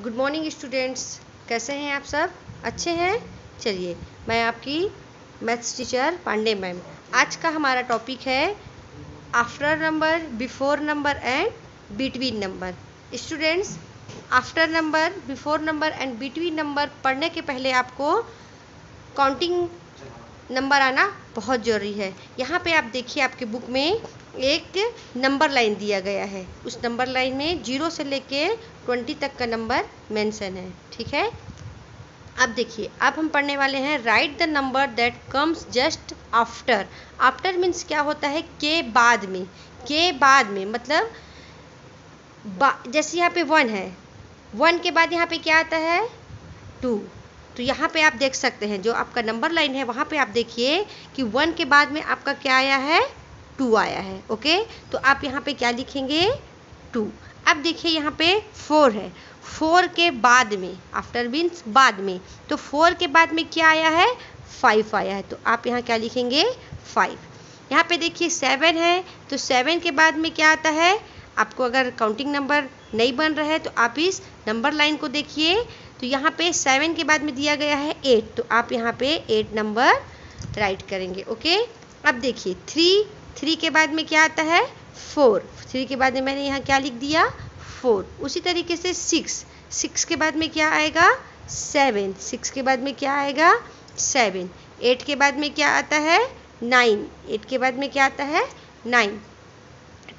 Good morning students कैसे हैं आप सब? अच्छे हैं? चलिए, मैं आपकी मैथ्स टीचर पांडे मैम। आज का हमारा टॉपिक है after number before number and between number students after number before number and between number पढ़ने के पहले आपको काउंटिंग नंबर आना बहुत ज़रूरी है। यहाँ पे आप देखिए, आपके बुक में एक नंबर लाइन दिया गया है। उस नंबर लाइन में ज़ीरो से लेके ट्वेंटी तक का नंबर मेंशन है। ठीक है? अब देखिए, अब हम पढ़ने वाले हैं write the number that comes just after after means क्या होता है? के बाद में। के बाद में मतलब जैसे यहाँ पे वन है। वन के बाद यहाँ पे क्या आता है? टू तो यहाँ पे आप देख सकते हैं, जो आपका नंबर लाइन है, वहाँ पे आप देखिए कि वन के बाद में आपका क्या आया है? टू आया है ओके तो आप यहाँ पे क्या लिखेंगे? टू अब देखिए यहाँ पे फोर है। फोर के बाद में आफ्टर मीन्स बाद में तो फोर के बाद में क्या आया है? फाइव आया है। तो आप यहाँ क्या लिखेंगे? फाइव यहाँ पे देखिए सेवन है तो सेवन के बाद में क्या आता है? आपको अगर काउंटिंग नंबर नहीं बन रहा है तो आप इस नंबर लाइन को देखिए। तो यहाँ पे सेवन के बाद में दिया गया है एट तो आप यहाँ पे एट नंबर राइट करेंगे ओके अब देखिए थ्री थ्री के बाद में क्या आता है? फोर थ्री के बाद में मैंने यहाँ क्या लिख दिया? फोर उसी तरीके से सिक्स सिक्स के बाद में क्या आएगा? सेवन सिक्स के बाद में क्या आएगा? सेवन एट के बाद में क्या आता है? नाइन एट के बाद में क्या आता है? नाइन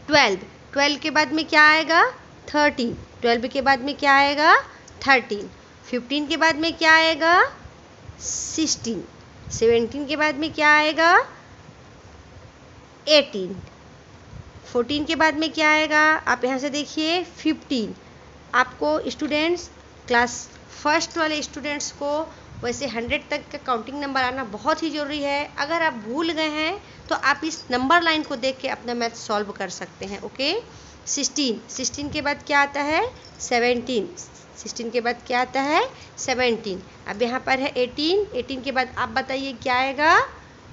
ट्वेल्व ट्वेल्व के बाद में क्या आएगा? थर्टीन ट्वेल्व के बाद में क्या आएगा? थर्टीन फिफ्टीन के बाद में क्या आएगा? सिक्सटीन। सेवेंटीन के बाद में क्या आएगा? एटीन। फोर्टीन के बाद में क्या आएगा? आप यहाँ से देखिए, फिफ्टीन। आपको स्टूडेंट्स क्लास फ़र्स्ट वाले स्टूडेंट्स को वैसे हंड्रेड तक का काउंटिंग नंबर आना बहुत ही ज़रूरी है। अगर आप भूल गए हैं तो आप इस नंबर लाइन को देख के अपना मैथ सॉल्व कर सकते हैं ओके सिक्सटीन। सिक्सटीन के बाद क्या आता है? सेवेंटीन सिक्सटीन के बाद क्या आता है? सेवेंटीन अब यहाँ पर है एटीन। एटीन के बाद आप बताइए क्या आएगा?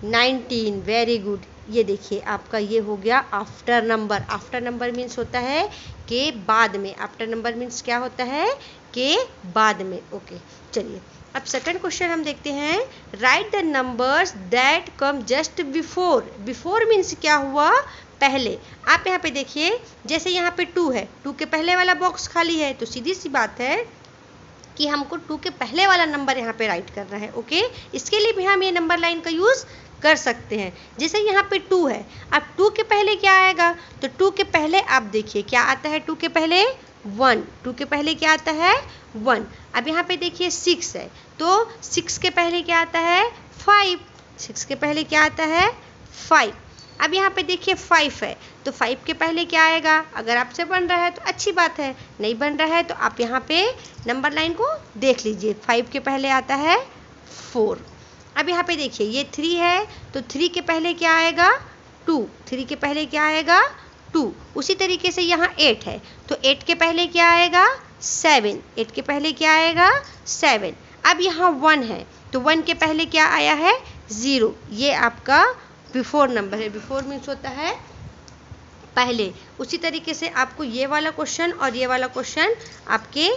नाइनटीन। Very good. ये देखिए, आपका ये हो गया after number. After number means होता है के बाद में। आफ्टर नंबर मीन्स क्या होता है? के बाद में। ओके, चलिए। अब सेकंड क्वेश्चन हम देखते हैं। Write the numbers that come just before before means क्या हुआ? पहले। आप यहाँ पे देखिए, जैसे यहाँ पे टू है। टू के पहले वाला बॉक्स खाली है तो सीधी सी बात है कि हमको टू के पहले वाला नंबर यहाँ पे राइट करना है ओके इसके लिए भी हम ये नंबर लाइन का यूज़ कर सकते हैं। जैसे यहाँ पे टू है। अब टू के पहले क्या आएगा? तो टू के पहले आप देखिए, क्या आता है टू के पहले? वन। टू के पहले क्या आता है? वन। अब यहाँ पे देखिए सिक्स है। तो सिक्स के पहले क्या आता है? फाइव सिक्स के पहले क्या आता है? फाइव अब यहाँ पे देखिए फाइव है। तो फाइव के पहले क्या आएगा? अगर आपसे बन रहा है तो अच्छी बात है। नहीं बन रहा है तो आप यहाँ पे नंबर लाइन को देख लीजिए। फाइव के पहले आता है फोर अब यहाँ पे देखिए, ये थ्री है। तो थ्री के पहले क्या आएगा? टू थ्री के पहले क्या आएगा? टू, उसी तरीके से यहाँ एट है। तो एट के पहले क्या आएगा? सेवन एट के पहले क्या आएगा? सेवन अब यहाँ वन है। तो वन के पहले क्या आया है? ज़ीरो ये आपका बिफोर नंबर है। बिफोर मीन्स होता है पहले। उसी तरीके से आपको ये वाला क्वेश्चन और ये वाला क्वेश्चन आपके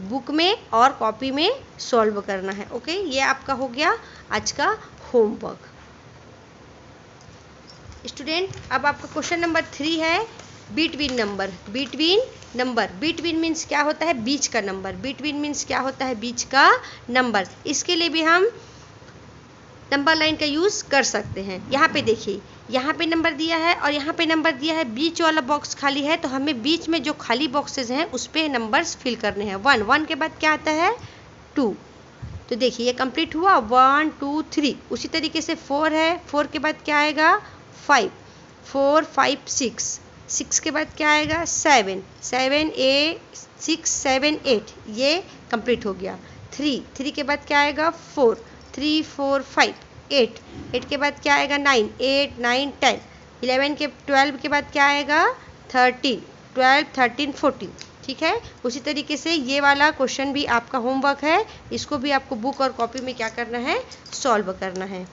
बुक में और कॉपी में सॉल्व करना है। ओके ये आपका हो गया आज का होमवर्क स्टूडेंट, अब आपका क्वेश्चन नंबर थ्री है between number between number between means क्या होता है? बीच का नंबर बिटवीन मीन्स क्या होता है? बीच का नंबर इसके लिए भी हम नंबर लाइन का यूज़ कर सकते हैं। यहाँ पे देखिए, यहाँ पे नंबर दिया है और यहाँ पे नंबर दिया है। बीच वाला बॉक्स खाली है तो हमें बीच में जो खाली बॉक्सेज हैं, उस पर नंबर्स फिल करने हैं। वन वन के बाद क्या आता है? टू तो देखिए, ये कंप्लीट हुआ। वन टू थ्री उसी तरीके से फोर है। फोर के बाद क्या आएगा? Five four five six six के बाद क्या आएगा? सेवन सेवन ए सिक्स सेवन एट ये कंप्लीट हो गया. थ्री थ्री के बाद क्या आएगा? Four three four five eight eight के बाद क्या आएगा? Nine eight nine ten eleven के ट्वेल्व के बाद क्या आएगा? थर्टीन ट्वेल्व थर्टीन फोर्टीन ठीक है? उसी तरीके से ये वाला क्वेश्चन भी आपका होमवर्क है. इसको भी आपको बुक और कॉपी में क्या करना है? सॉल्व करना है.